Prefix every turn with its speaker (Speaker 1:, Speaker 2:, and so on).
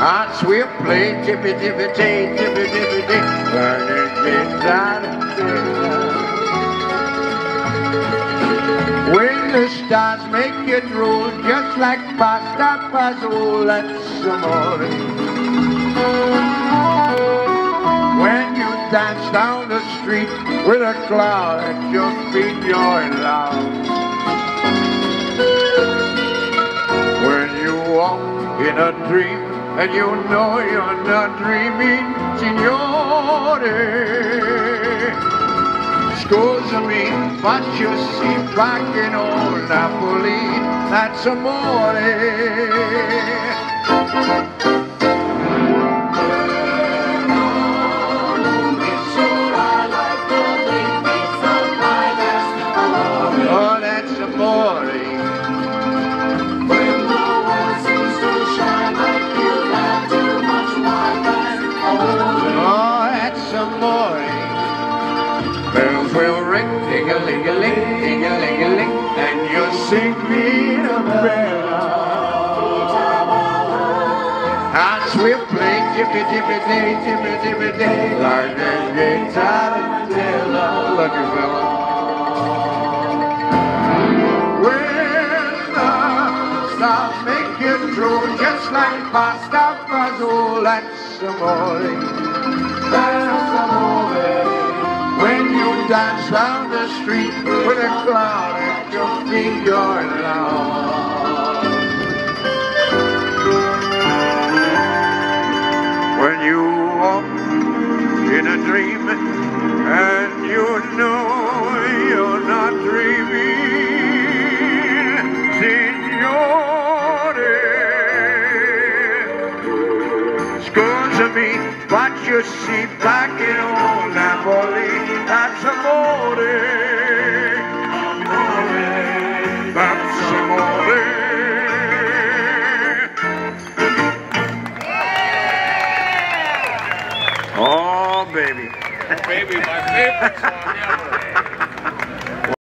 Speaker 1: Hearts will play tippy tippy tay, tippy tippy tay, learning guitar. When the stars make it roll just like pasta puzzle, that's amore. When you dance down the street with a cloud at your feet, you're in love. When you walk in a dream and you know you're not dreaming, signore. Scusa me, but you see back in old Napoli, that's amore. Bells will ring, ding-a-ling-a-ling, ding-a-ling-a-ling, and you'll sing me a bell. Hearts will play tippy tippy day, tippy tippy day, like a guitar tell Lucky fella. When the stars make it true, just like pasta puzzle, that's amore. That's dance down the street with a cloud at your feet, you're love. When you walk in a dream and you know you're not dreaming, signore. Scusa me, but you see back in old Napoli, that's amore. That's amore. Oh, baby.
Speaker 2: Baby, my favorite song.